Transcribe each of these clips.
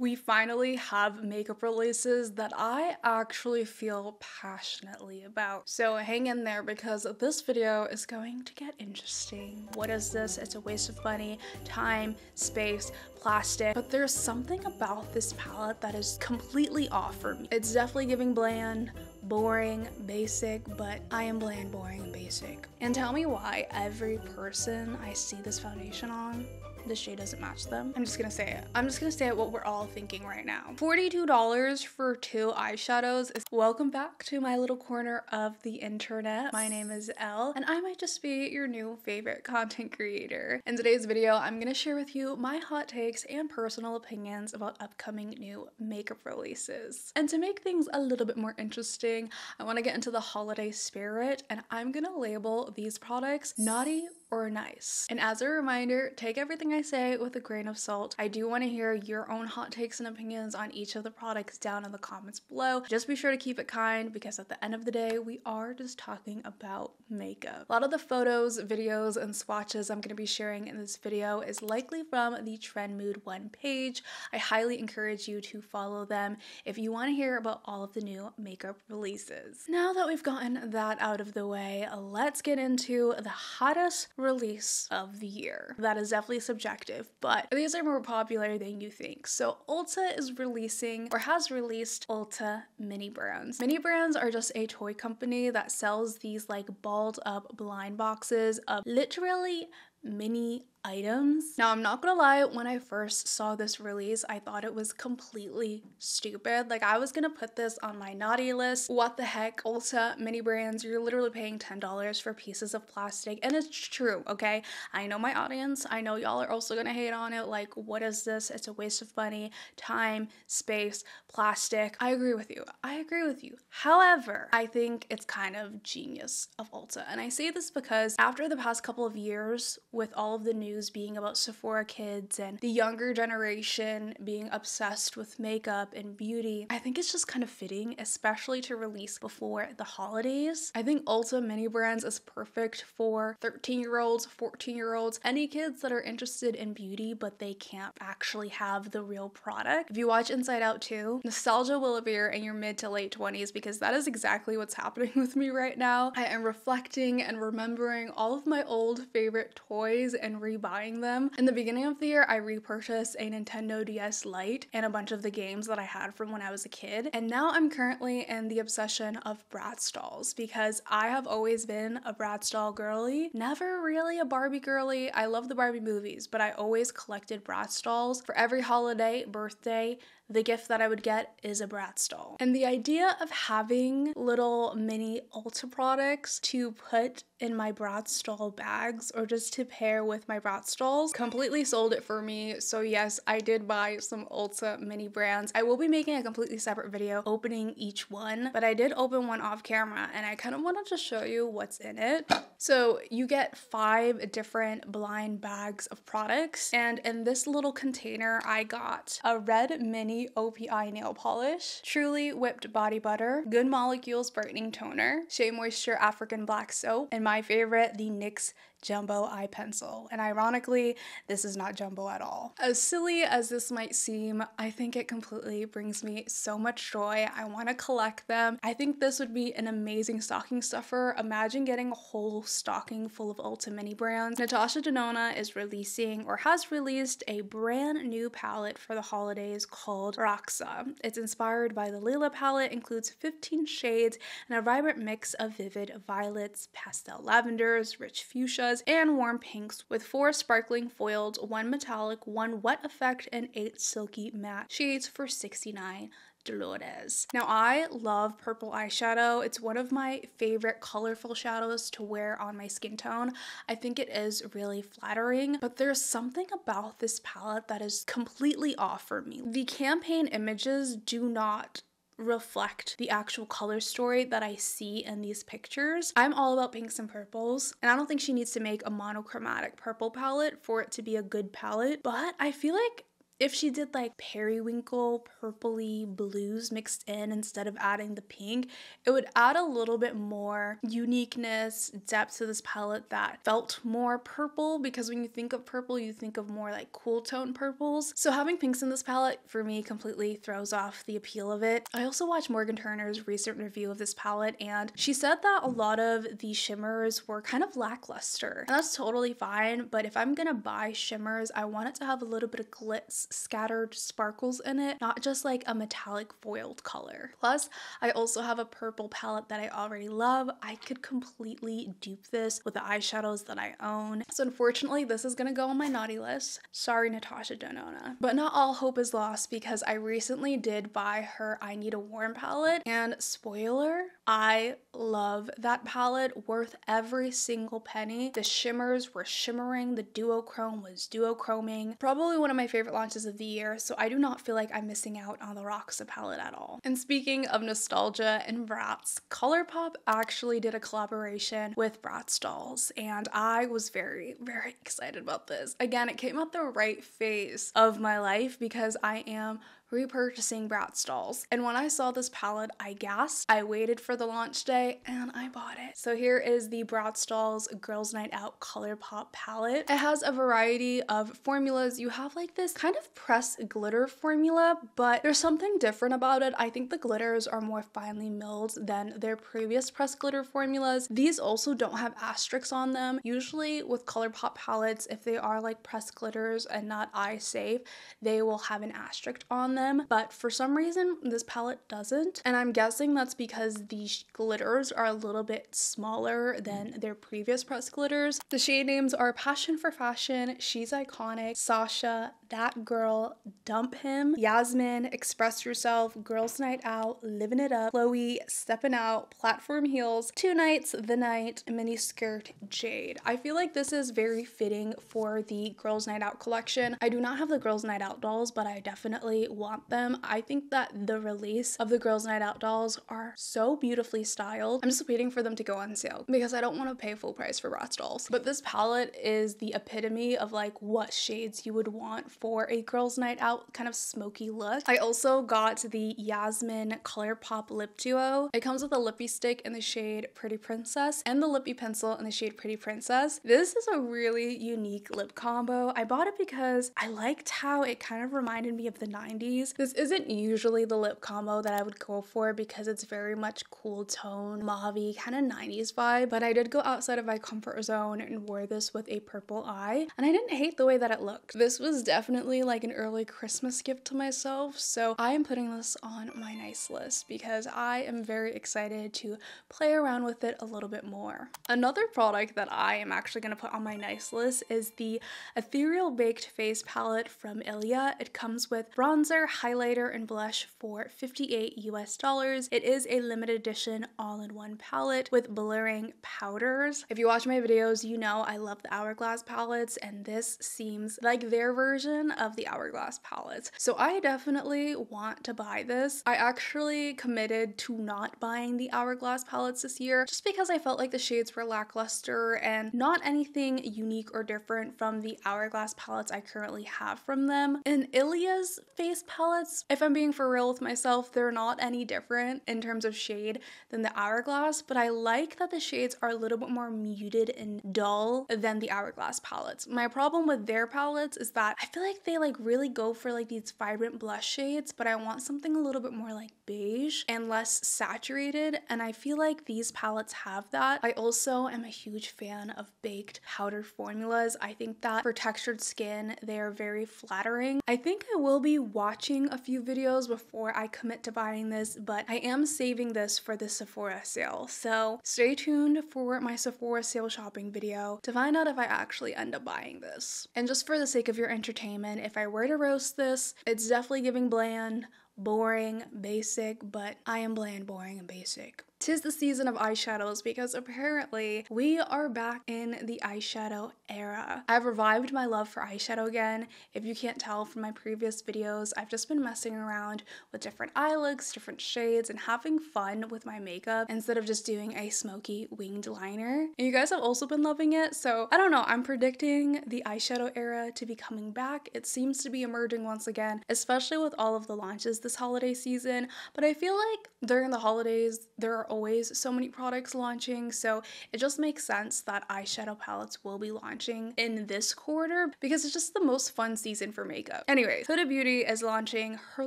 we finally have makeup releases that I actually feel passionately about. So hang in there because this video is going to get interesting. What is this? It's a waste of money, time, space, plastic, but there's something about this palette that is completely off for me. It's definitely giving bland, boring, basic, but I am bland, boring, and basic. And tell me why every person I see this foundation on the shade doesn't match them. I'm just gonna say it. I'm just gonna say it what we're all thinking right now. $42 for two eyeshadows is welcome back to my little corner of the internet. My name is Elle and I might just be your new favorite content creator. In today's video, I'm gonna share with you my hot takes and personal opinions about upcoming new makeup releases. And to make things a little bit more interesting, I wanna get into the holiday spirit and I'm gonna label these products naughty or nice. And as a reminder, take everything I say with a grain of salt. I do want to hear your own hot takes and opinions on each of the products down in the comments below. Just be sure to keep it kind because at the end of the day, we are just talking about makeup. A lot of the photos, videos, and swatches I'm going to be sharing in this video is likely from the Trendmood1 page. I highly encourage you to follow them if you want to hear about all of the new makeup releases. Now that we've gotten that out of the way, let's get into the hottest release of the year. That is definitely subjective, but these are more popular than you think. So Ulta is releasing or has released Ulta mini brands. Mini brands are just a toy company that sells these like balled up blind boxes of literally mini items. Now, I'm not gonna lie, when I first saw this release, I thought it was completely stupid. Like, I was gonna put this on my naughty list. What the heck? Ulta mini brands, you're literally paying $10 for pieces of plastic. And it's true, okay? I know my audience. I know y'all are also gonna hate on it. Like, what is this? It's a waste of money, time, space, plastic. I agree with you. I agree with you. However, I think it's kind of genius of Ulta. And I say this because after the past couple of years, with all of the new news being about Sephora kids and the younger generation being obsessed with makeup and beauty, I think it's just kind of fitting, especially to release before the holidays. I think Ulta Mini Brands is perfect for 13 year olds, 14 year olds, any kids that are interested in beauty but they can't actually have the real product. If you watch Inside Out 2, nostalgia will appear in your mid to late 20s because that is exactly what's happening with me right now. I am reflecting and remembering all of my old favorite toys and re buying them. In the beginning of the year, I repurchased a Nintendo DS Lite and a bunch of the games that I had from when I was a kid. And now I'm currently in the obsession of Bratz dolls because I have always been a Bratz doll girly, never really a Barbie girly. I love the Barbie movies, but I always collected Bratz dolls for every holiday, birthday, the gift that I would get is a Bratz doll. And the idea of having little mini Ulta products to put in my Bratz doll bags or just to pair with my Bratz dolls completely sold it for me. So yes, I did buy some Ulta mini brands. I will be making a completely separate video opening each one, but I did open one off camera and I kind of wanted to show you what's in it. So you get five different blind bags of products and in this little container I got a red mini OPI nail polish, Truly Whipped Body Butter, Good Molecules Brightening Toner, Shea Moisture African Black Soap, and my favorite, the NYX jumbo eye pencil. And ironically, this is not jumbo at all. As silly as this might seem, I think it completely brings me so much joy. I want to collect them. I think this would be an amazing stocking stuffer. Imagine getting a whole stocking full of Ulta mini brands. Natasha Denona is releasing or has released a brand new palette for the holidays called Roxa. It's inspired by the Lila palette, includes 15 shades and a vibrant mix of vivid violets, pastel lavenders, rich fuchsia, and warm pinks with four sparkling foiled, one metallic, one wet effect, and eight silky matte shades for 69 Dolores. Now I love purple eyeshadow. It's one of my favorite colorful shadows to wear on my skin tone. I think it is really flattering, but there's something about this palette that is completely off for me. The campaign images do not reflect the actual color story that I see in these pictures. I'm all about pinks and purples, and I don't think she needs to make a monochromatic purple palette for it to be a good palette, but I feel like If she did like periwinkle, purpley blues mixed in instead of adding the pink, it would add a little bit more uniqueness, depth to this palette that felt more purple because when you think of purple, you think of more like cool tone purples. So having pinks in this palette for me completely throws off the appeal of it. I also watched Morgan Turner's recent review of this palette and she said that a lot of the shimmers were kind of lackluster. And that's totally fine, but if I'm gonna buy shimmers, I want it to have a little bit of glitz, scattered sparkles in it, not just like a metallic foiled color. Plus, I also have a purple palette that I already love. I could completely dupe this with the eyeshadows that I own. So unfortunately, this is gonna go on my naughty list. Sorry, Natasha Denona. But not all hope is lost because I recently did buy her I Need a Warm palette and spoiler, I love that palette, worth every single penny. The shimmers were shimmering, the duochrome was duochroming. Probably one of my favorite launches of the year, so I do not feel like I'm missing out on the Roxa palette at all. And speaking of nostalgia and Bratz, ColourPop actually did a collaboration with Bratz dolls, and I was very, very excited about this. Again, it came at the right phase of my life because I am repurchasing Bratz dolls. And when I saw this palette, I gasped. I waited for the launch day and I bought it. So here is the Bratz dolls Girls Night Out ColourPop palette. It has a variety of formulas. You have like this kind of press glitter formula, but there's something different about it. I think the glitters are more finely milled than their previous press glitter formulas. These also don't have asterisks on them. Usually with ColourPop palettes, if they are like press glitters and not eye safe, they will have an asterisk on them them, but for some reason this palette doesn't. And I'm guessing that's because the glitters are a little bit smaller than mm. their previous press glitters. The shade names are Passion for Fashion, She's Iconic, Sasha, That Girl, Dump Him, Yasmin, Express Yourself, Girls Night Out, Living It Up, Chloe, Stepping Out, Platform Heels, Two Nights, The Night, Mini Skirt, Jade. I feel like this is very fitting for the Girls Night Out collection. I do not have the Girls Night Out dolls, but I definitely want them. I think that the release of the Girls Night Out dolls are so beautifully styled. I'm just waiting for them to go on sale because I don't want to pay full price for Bratz dolls. But this palette is the epitome of like what shades you would want for a Girls Night Out kind of smoky look. I also got the Yasmin ColourPop Lip Duo. It comes with a lippy stick in the shade Pretty Princess and the lippy pencil in the shade Pretty Princess. This is a really unique lip combo. I bought it because I liked how it kind of reminded me of the 90s this isn't usually the lip combo that I would go for because it's very much cool tone, mauve kind of 90s vibe, but I did go outside of my comfort zone and wore this with a purple eye, and I didn't hate the way that it looked. This was definitely like an early Christmas gift to myself, so I am putting this on my nice list because I am very excited to play around with it a little bit more. Another product that I am actually going to put on my nice list is the Ethereal Baked Face Palette from Ilia. It comes with bronzer, highlighter and blush for 58 US dollars. It is a limited edition all-in-one palette with blurring powders. If you watch my videos, you know I love the Hourglass palettes and this seems like their version of the Hourglass palettes. So I definitely want to buy this. I actually committed to not buying the Hourglass palettes this year just because I felt like the shades were lackluster and not anything unique or different from the Hourglass palettes I currently have from them. And Ilia's face palettes, if I'm being for real with myself, they're not any different in terms of shade than the Hourglass, but I like that the shades are a little bit more muted and dull than the Hourglass palettes. My problem with their palettes is that I feel like they like really go for like these vibrant blush shades, but I want something a little bit more like beige and less saturated, and I feel like these palettes have that. I also am a huge fan of baked powder formulas. I think that for textured skin, they are very flattering. I think I will be watching watching a few videos before I commit to buying this, but I am saving this for the Sephora sale. So stay tuned for my Sephora sale shopping video to find out if I actually end up buying this. And just for the sake of your entertainment, if I were to roast this, it's definitely giving bland, boring, basic, but I am bland, boring, and basic tis the season of eyeshadows because apparently we are back in the eyeshadow era. I've revived my love for eyeshadow again. If you can't tell from my previous videos, I've just been messing around with different eye looks, different shades, and having fun with my makeup instead of just doing a smoky winged liner. And you guys have also been loving it, so I don't know, I'm predicting the eyeshadow era to be coming back. It seems to be emerging once again, especially with all of the launches this holiday season. But I feel like during the holidays, there are always so many products launching, so it just makes sense that eyeshadow palettes will be launching in this quarter because it's just the most fun season for makeup. Anyway, Huda Beauty is launching her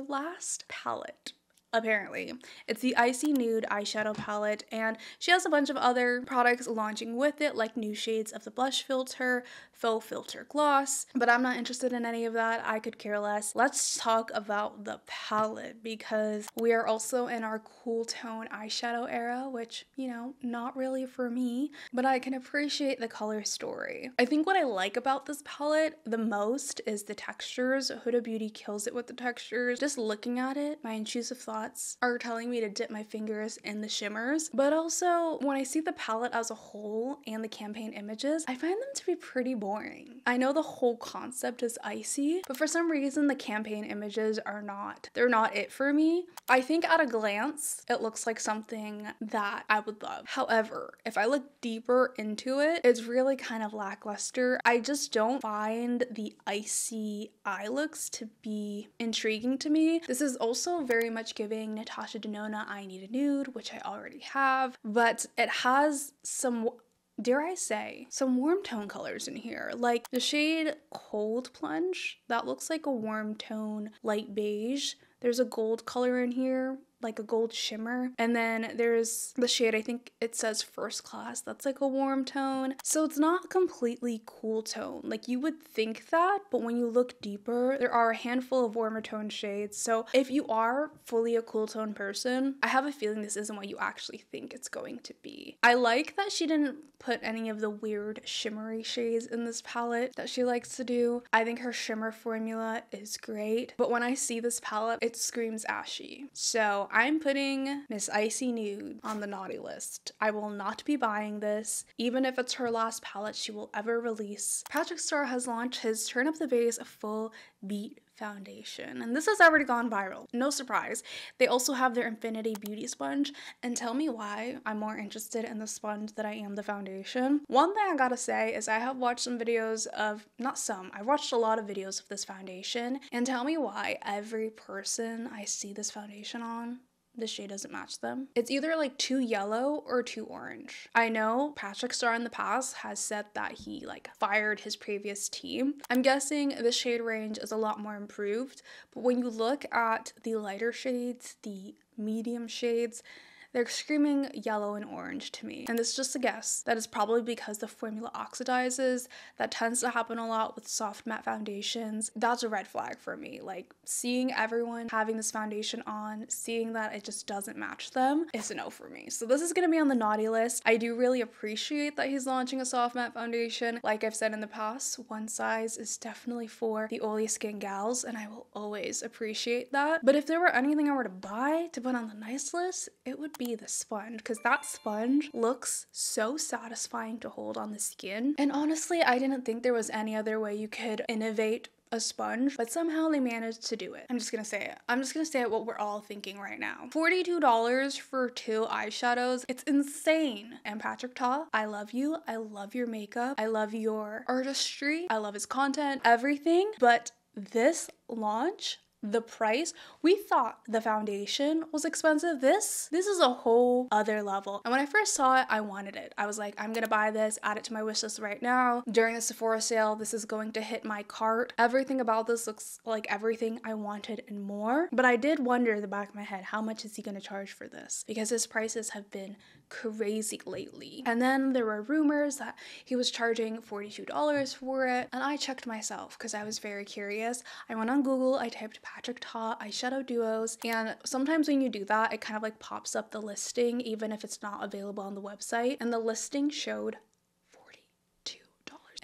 last palette apparently. It's the Icy Nude eyeshadow palette, and she has a bunch of other products launching with it, like new shades of the blush filter, faux filter gloss, but I'm not interested in any of that. I could care less. Let's talk about the palette because we are also in our cool tone eyeshadow era, which, you know, not really for me, but I can appreciate the color story. I think what I like about this palette the most is the textures. Huda Beauty kills it with the textures. Just looking at it, my intrusive thoughts thoughts are telling me to dip my fingers in the shimmers, but also when I see the palette as a whole and the campaign images, I find them to be pretty boring. I know the whole concept is icy, but for some reason the campaign images are not. They're not it for me. I think at a glance, it looks like something that I would love. However, if I look deeper into it, it's really kind of lackluster. I just don't find the icy eye looks to be intriguing to me. This is also very much giving giving Natasha Denona I Need a Nude, which I already have, but it has some dare I say, some warm tone colors in here. Like the shade Cold Plunge, that looks like a warm tone light beige. There's a gold color in here like a gold shimmer. And then there's the shade, I think it says first class, that's like a warm tone. So it's not completely cool tone. Like you would think that, but when you look deeper, there are a handful of warmer tone shades. So if you are fully a cool tone person, I have a feeling this isn't what you actually think it's going to be. I like that she didn't put any of the weird shimmery shades in this palette that she likes to do. I think her shimmer formula is great, but when I see this palette, it screams ashy. So I'm putting Miss Icy Nude on the naughty list. I will not be buying this, even if it's her last palette she will ever release. Patrick Starrr has launched his Turn Up the Base Full Beat foundation. And this has already gone viral. No surprise. They also have their Infinity Beauty Sponge. And tell me why I'm more interested in the sponge than I am the foundation. One thing I gotta say is I have watched some videos of, not some, I've watched a lot of videos of this foundation. And tell me why every person I see this foundation on the shade doesn't match them. It's either like too yellow or too orange. I know Patrick Starrr in the past has said that he like fired his previous team. I'm guessing the shade range is a lot more improved, but when you look at the lighter shades, the medium shades, they're screaming yellow and orange to me. And this is just a guess. That is probably because the formula oxidizes. That tends to happen a lot with soft matte foundations. That's a red flag for me. Like seeing everyone having this foundation on, seeing that it just doesn't match them is a no for me. So this is gonna be on the naughty list. I do really appreciate that he's launching a soft matte foundation. Like I've said in the past, one size is definitely for the oily skin gals, and I will always appreciate that. But if there were anything I were to buy to put on the nice list, it would be be the sponge because that sponge looks so satisfying to hold on the skin. And honestly, I didn't think there was any other way you could innovate a sponge, but somehow they managed to do it. I'm just gonna say it. I'm just gonna say it what we're all thinking right now. $42 for two eyeshadows. It's insane. And Patrick Ta, I love you. I love your makeup. I love your artistry. I love his content, everything. But this launch the price we thought the foundation was expensive. This this is a whole other level. And when i first saw it i wanted it. I was like i'm gonna buy this add it to my wish list right now. During the sephora sale this is going to hit my cart. Everything about this looks like everything i wanted and more. But i did wonder in the back of my head how much is he gonna charge for this? Because his prices have been crazy lately. And then there were rumors that he was charging $42 for it, and I checked myself because I was very curious. I went on Google, I typed Patrick Ta eyeshadow duos, and sometimes when you do that, it kind of like pops up the listing even if it's not available on the website, and the listing showed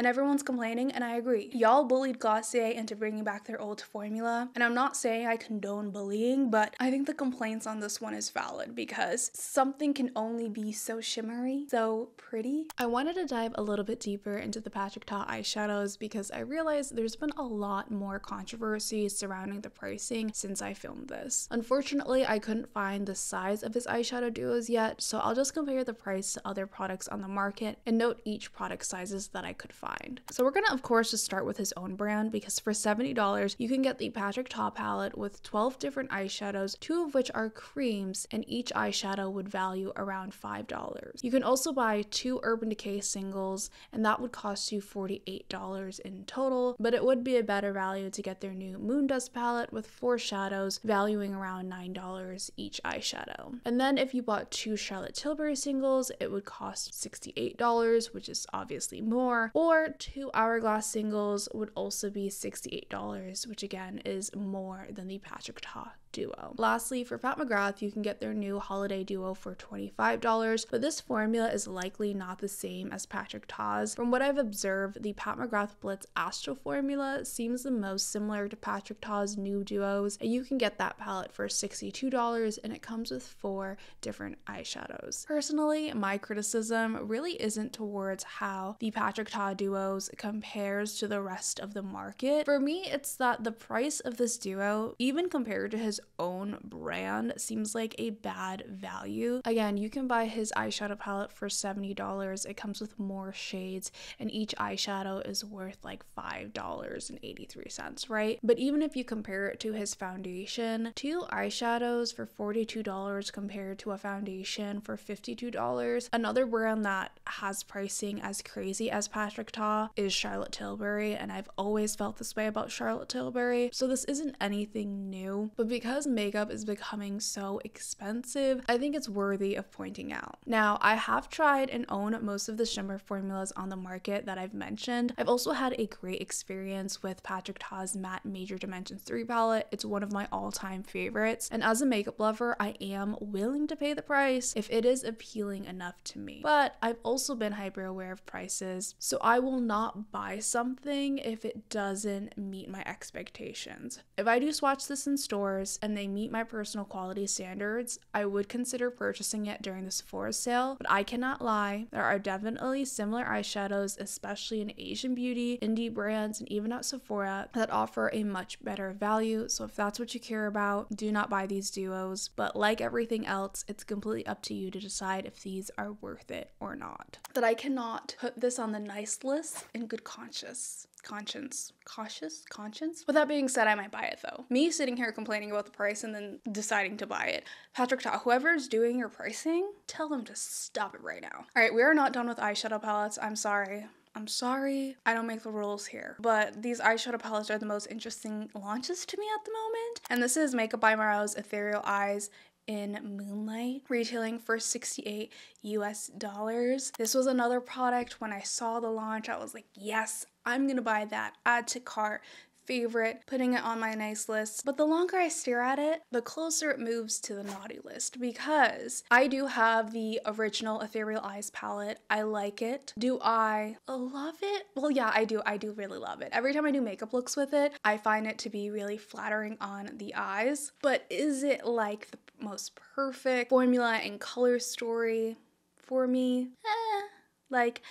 and everyone's complaining, and I agree. Y'all bullied Glossier into bringing back their old formula, and I'm not saying I condone bullying, but I think the complaints on this one is valid because something can only be so shimmery, so pretty. I wanted to dive a little bit deeper into the Patrick Ta eyeshadows because I realized there's been a lot more controversy surrounding the pricing since I filmed this. Unfortunately, I couldn't find the size of his eyeshadow duos yet, so I'll just compare the price to other products on the market and note each product sizes that I could find. So we're gonna of course just start with his own brand because for $70 you can get the Patrick Ta palette with 12 different eyeshadows, two of which are creams, and each eyeshadow would value around $5. You can also buy two Urban Decay singles, and that would cost you $48 in total, but it would be a better value to get their new Moondust palette with four shadows, valuing around $9 each eyeshadow. And then if you bought two Charlotte Tilbury singles, it would cost $68, which is obviously more, or two Hourglass singles would also be $68, which again is more than the Patrick Ta duo. Lastly, for Pat McGrath, you can get their new holiday duo for $25, but this formula is likely not the same as Patrick Ta's. From what I've observed, the Pat McGrath Blitz Astral formula seems the most similar to Patrick Ta's new duos, and you can get that palette for $62 and it comes with four different eyeshadows. Personally, my criticism really isn't towards how the Patrick Ta duos compares to the rest of the market. For me, it's that the price of this duo, even compared to his own brand seems like a bad value. Again, you can buy his eyeshadow palette for $70. It comes with more shades, and each eyeshadow is worth like $5.83, right? But even if you compare it to his foundation, two eyeshadows for $42 compared to a foundation for $52. Another brand that has pricing as crazy as Patrick Ta is Charlotte Tilbury, and I've always felt this way about Charlotte Tilbury. So this isn't anything new, but because because makeup is becoming so expensive, I think it's worthy of pointing out. Now, I have tried and own most of the shimmer formulas on the market that I've mentioned. I've also had a great experience with Patrick Ta's Matte Major Dimensions 3 palette. It's one of my all-time favorites, and as a makeup lover, I am willing to pay the price if it is appealing enough to me. But I've also been hyper aware of prices, so I will not buy something if it doesn't meet my expectations. If I do swatch this in stores and they meet my personal quality standards, I would consider purchasing it during the Sephora sale. But I cannot lie, there are definitely similar eyeshadows, especially in Asian beauty, indie brands, and even at Sephora, that offer a much better value. So if that's what you care about, do not buy these duos. But like everything else, it's completely up to you to decide if these are worth it or not. That I cannot put this on the nice list in good conscience conscience cautious conscience? With that being said i might buy it though. Me sitting here complaining about the price and then deciding to buy it. Patrick ta whoever's doing your pricing tell them to stop it right now. All right we are not done with eyeshadow palettes. I'm sorry. I'm sorry, I don't make the rules here, but these eyeshadow palettes are the most interesting launches to me at the moment. And this is Makeup by Mario Ethereal Eyes in Moonlight, retailing for 68 US dollars. This was another product when I saw the launch, I was like, yes, I'm gonna buy that. Add to cart favorite, putting it on my nice list. But the longer I stare at it, the closer it moves to the naughty list because I do have the original Ethereal Eyes palette. I like it. Do I love it? Well, yeah, I do. I do really love it. Every time I do makeup looks with it, I find it to be really flattering on the eyes. But is it like the most perfect formula and color story for me? Eh, like,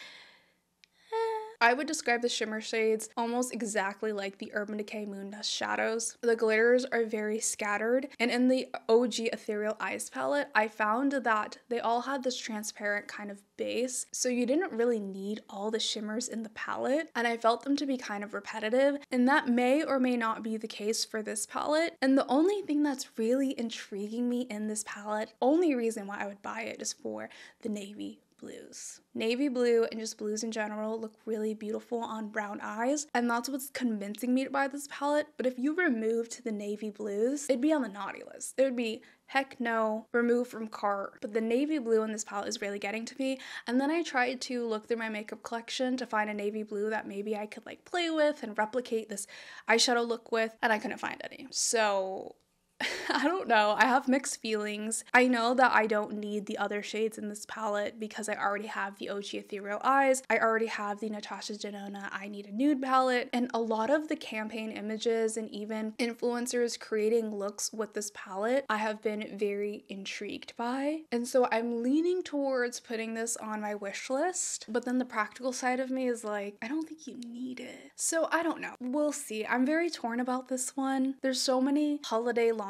I would describe the shimmer shades almost exactly like the Urban Decay Moon Dust shadows. The glitters are very scattered, and in the OG Ethereal Eyes palette, I found that they all had this transparent kind of base, so you didn't really need all the shimmers in the palette, and I felt them to be kind of repetitive, and that may or may not be the case for this palette. And the only thing that's really intriguing me in this palette, only reason why I would buy it is for the navy blues. Navy blue and just blues in general look really beautiful on brown eyes, and that's what's convincing me to buy this palette. But if you removed the navy blues, it'd be on the naughty list. It would be heck no, remove from cart. But the navy blue in this palette is really getting to me. And then I tried to look through my makeup collection to find a navy blue that maybe I could like play with and replicate this eyeshadow look with, and I couldn't find any. So I don't know. I have mixed feelings. I know that I don't need the other shades in this palette because I already have the OG Ethereal Eyes. I already have the Natasha Denona I Need a Nude palette. And a lot of the campaign images and even influencers creating looks with this palette, I have been very intrigued by. And so I'm leaning towards putting this on my wish list. But then the practical side of me is like, I don't think you need it. So I don't know. We'll see. I'm very torn about this one. There's so many holiday launches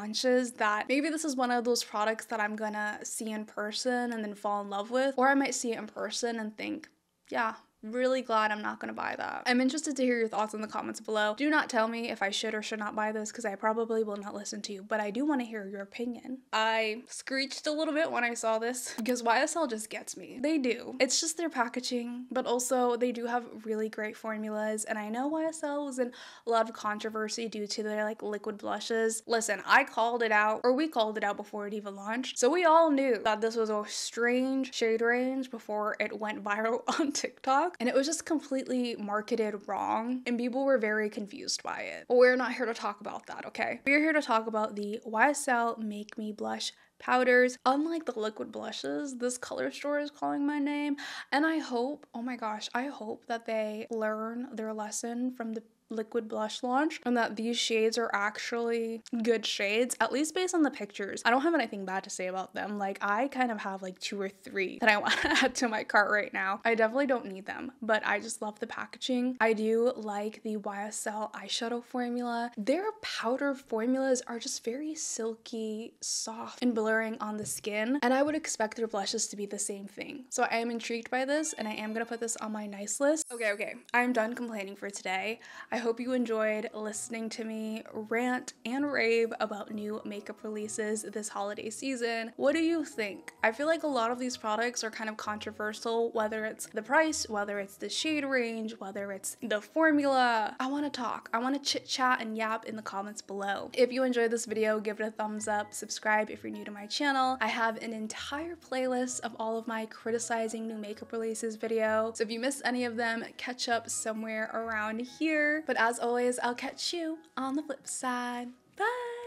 that maybe this is one of those products that I'm gonna see in person and then fall in love with, or I might see it in person and think, yeah, Really glad I'm not gonna buy that. I'm interested to hear your thoughts in the comments below. Do not tell me if I should or should not buy this because I probably will not listen to you, but I do want to hear your opinion. I screeched a little bit when I saw this because YSL just gets me. They do. It's just their packaging, but also they do have really great formulas. And I know YSL was in a lot of controversy due to their like liquid blushes. Listen, I called it out, or we called it out before it even launched. So we all knew that this was a strange shade range before it went viral on TikTok TikTok and it was just completely marketed wrong and people were very confused by it. But we're not here to talk about that, okay? We're here to talk about the YSL Make Me Blush powders. Unlike the liquid blushes, this color store is calling my name. And I hope, oh my gosh, I hope that they learn their lesson from the liquid blush launch and that these shades are actually good shades, at least based on the pictures. I don't have anything bad to say about them. Like, I kind of have like two or three that I want to add to my cart right now. I definitely don't need them, but I just love the packaging. I do like the YSL eyeshadow formula. Their powder formulas are just very silky, soft, and blurring on the skin, and I would expect their blushes to be the same thing. So I am intrigued by this, and I am gonna put this on my nice list. Okay, okay, I'm done complaining for today. I hope you enjoyed listening to me rant and rave about new makeup releases this holiday season. What do you think? I feel like a lot of these products are kind of controversial, whether it's the price, whether it's the shade range, whether it's the formula. I want to talk. I want to chit chat and yap in the comments below. If you enjoyed this video, give it a thumbs up, subscribe if you're new to my channel. I have an entire playlist of all of my criticizing new makeup releases video. So if you missed any of them, catch up somewhere around here. But as always, I'll catch you on the flip side. Bye!